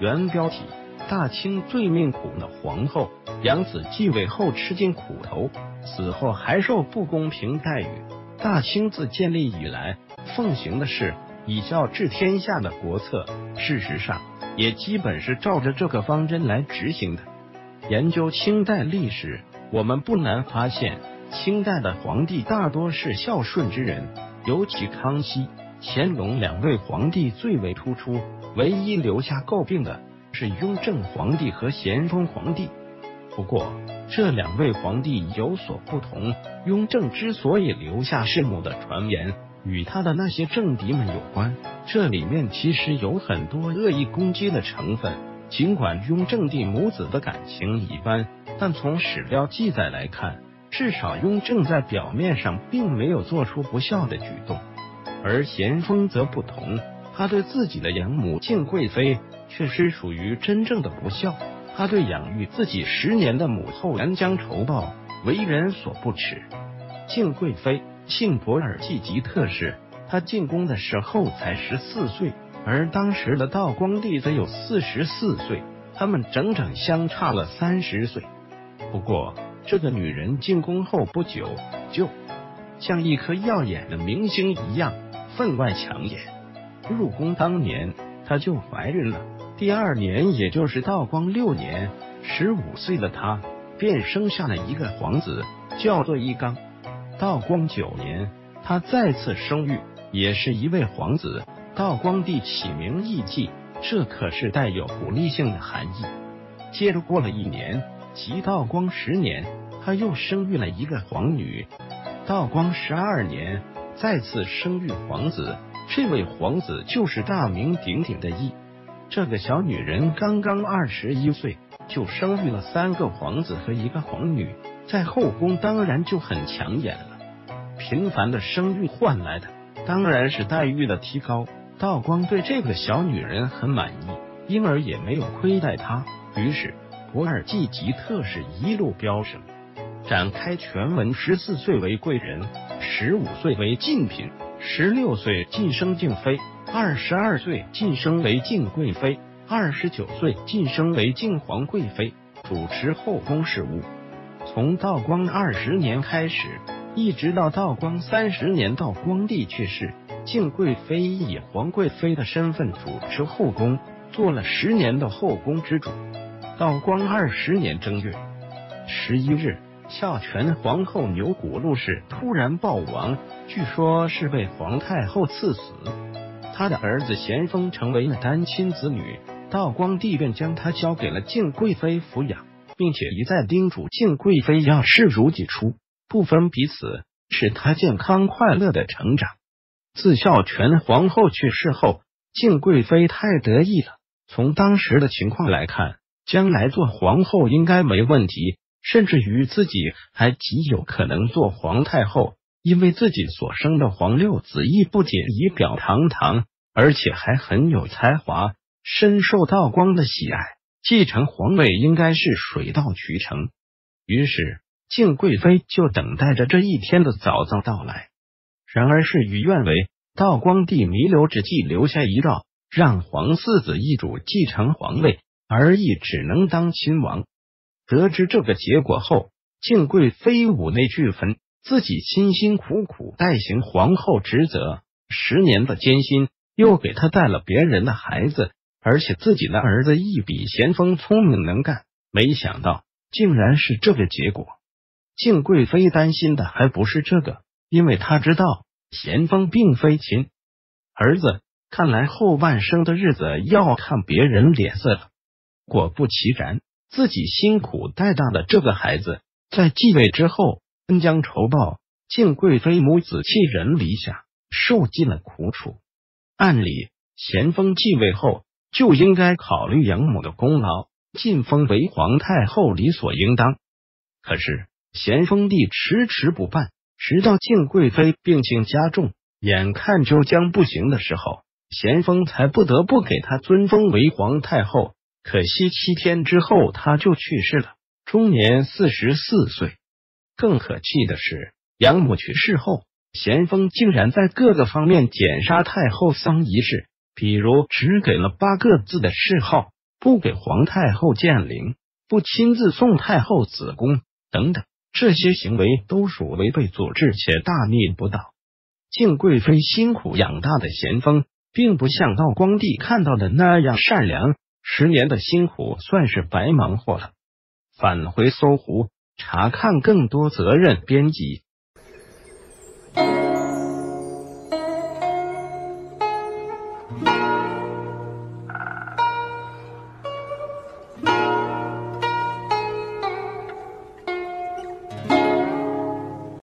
原标题：大清最命苦的皇后，杨子继位后吃尽苦头，死后还受不公平待遇。大清自建立以来，奉行的是以孝治天下的国策，事实上也基本是照着这个方针来执行的。研究清代历史，我们不难发现，清代的皇帝大多是孝顺之人，尤其康熙、乾隆两位皇帝最为突出。唯一留下诟病的是雍正皇帝和咸丰皇帝。不过这两位皇帝有所不同，雍正之所以留下弑母的传言，与他的那些政敌们有关。这里面其实有很多恶意攻击的成分。尽管雍正帝母子的感情一般，但从史料记载来看，至少雍正在表面上并没有做出不孝的举动，而咸丰则不同。他对自己的养母敬贵妃却是属于真正的不孝。他对养育自己十年的母后恩将仇报，为人所不齿。敬贵妃姓博尔济吉特氏，她进宫的时候才十四岁，而当时的道光帝则有四十四岁，他们整整相差了三十岁。不过，这个女人进宫后不久，就像一颗耀眼的明星一样，分外抢眼。入宫当年，她就怀孕了。第二年，也就是道光六年，十五岁的她便生下了一个皇子，叫做奕刚。道光九年，她再次生育，也是一位皇子。道光帝起名奕继，这可是带有鼓励性的含义。接着过了一年，即道光十年，她又生育了一个皇女。道光十二年，再次生育皇子。这位皇子就是大名鼎鼎的奕。这个小女人刚刚二十一岁，就生育了三个皇子和一个皇女，在后宫当然就很抢眼了。频繁的生育换来的当然是待遇的提高。道光对这个小女人很满意，因而也没有亏待她。于是博尔济吉特是一路飙升，展开全文：十四岁为贵人，十五岁为晋嫔。十六岁晋升敬妃，二十二岁晋升为敬贵妃，二十九岁晋升为敬皇贵妃，主持后宫事务。从道光二十年开始，一直到道光三十年，道光帝去世，敬贵妃以皇贵妃的身份主持后宫，做了十年的后宫之主。道光二十年正月十一日。孝全皇后钮祜禄氏突然暴亡，据说是被皇太后赐死。他的儿子咸丰成为了单亲子女，道光帝便将他交给了敬贵妃抚养，并且一再叮嘱敬贵妃要视如己出，不分彼此，使他健康快乐的成长。自孝全皇后去世后，敬贵妃太得意了。从当时的情况来看，将来做皇后应该没问题。甚至于自己还极有可能做皇太后，因为自己所生的皇六子义不仅仪表堂堂，而且还很有才华，深受道光的喜爱，继承皇位应该是水到渠成。于是敬贵妃就等待着这一天的早早到来。然而事与愿违，道光帝弥留之际留下遗诏，让皇四子易主继承皇位，而义只能当亲王。得知这个结果后，敬贵妃五内俱焚，自己辛辛苦苦代行皇后职责十年的艰辛，又给他带了别人的孩子，而且自己的儿子亦比咸丰聪明能干，没想到竟然是这个结果。敬贵妃担心的还不是这个，因为他知道咸丰并非亲儿子，看来后半生的日子要看别人脸色了。果不其然。自己辛苦带大的这个孩子，在继位之后恩将仇报，敬贵妃母子弃人篱下，受尽了苦楚。按理，咸丰继位后就应该考虑养母的功劳，晋封为皇太后，理所应当。可是咸丰帝迟迟不办，直到敬贵妃病情加重，眼看就将不行的时候，咸丰才不得不给他尊封为皇太后。可惜七天之后他就去世了，终年四十四岁。更可气的是，养母去世后，咸丰竟然在各个方面减杀太后丧仪式，比如只给了八个字的谥号，不给皇太后建陵，不亲自送太后子宫等等，这些行为都属违背祖制且大逆不道。敬贵妃辛苦养大的咸丰并不像道光帝看到的那样善良。十年的辛苦算是白忙活了。返回搜狐查看更多责任编辑